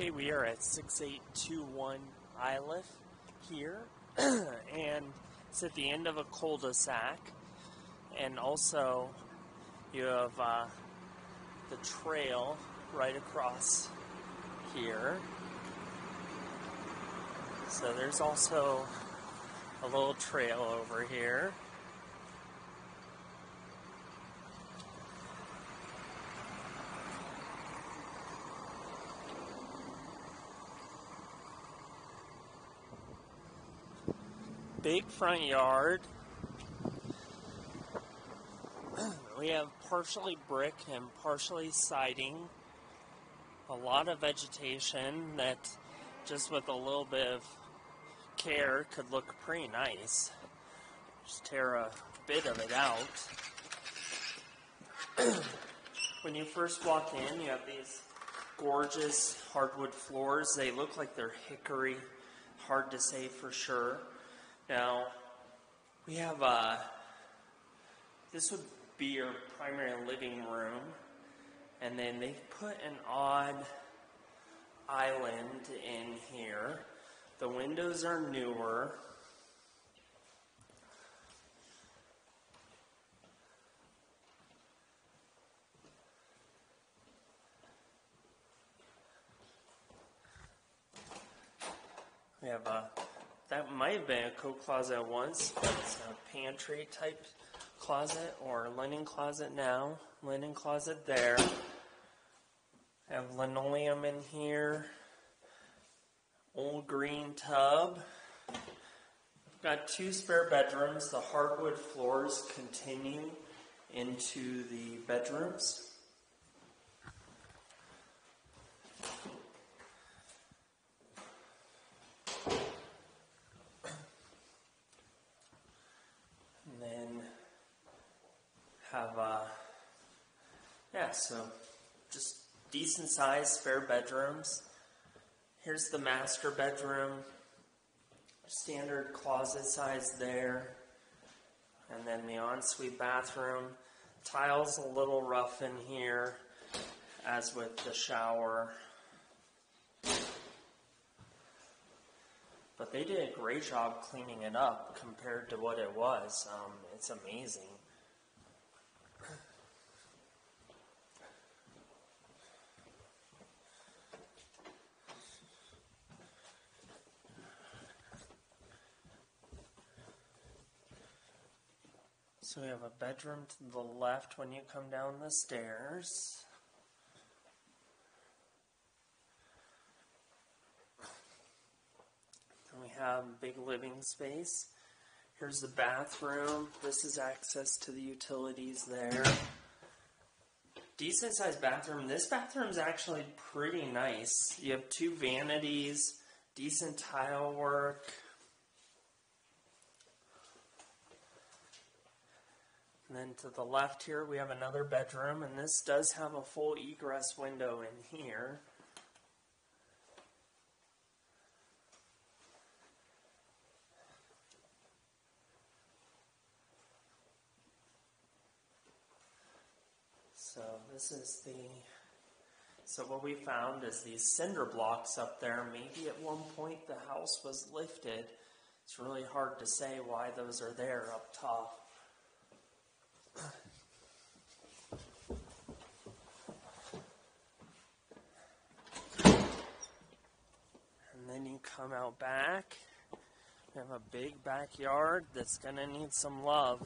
Okay, we are at 6821 Iliff here, and it's at the end of a cul-de-sac, and also you have uh, the trail right across here. So there's also a little trail over here. Big front yard. We have partially brick and partially siding. A lot of vegetation that just with a little bit of care could look pretty nice. Just tear a bit of it out. when you first walk in, you have these gorgeous hardwood floors. They look like they're hickory, hard to say for sure. Now, we have, uh, this would be your primary living room, and then they put an odd island in here. The windows are newer. We have a that might have been a coat closet once, but it's a pantry type closet or linen closet now. Linen closet there. I have linoleum in here. Old green tub. Got two spare bedrooms. The hardwood floors continue into the bedrooms. have, uh, yeah, so just decent sized spare bedrooms. Here's the master bedroom, standard closet size there, and then the ensuite bathroom. Tiles a little rough in here, as with the shower. But they did a great job cleaning it up compared to what it was. Um, it's amazing. So we have a bedroom to the left when you come down the stairs. Then we have big living space. Here's the bathroom. This is access to the utilities there. Decent sized bathroom. This bathroom is actually pretty nice. You have two vanities, decent tile work. And then to the left here, we have another bedroom, and this does have a full egress window in here. So this is the, so what we found is these cinder blocks up there, maybe at one point the house was lifted. It's really hard to say why those are there up top. Come out back. We have a big backyard that's going to need some love.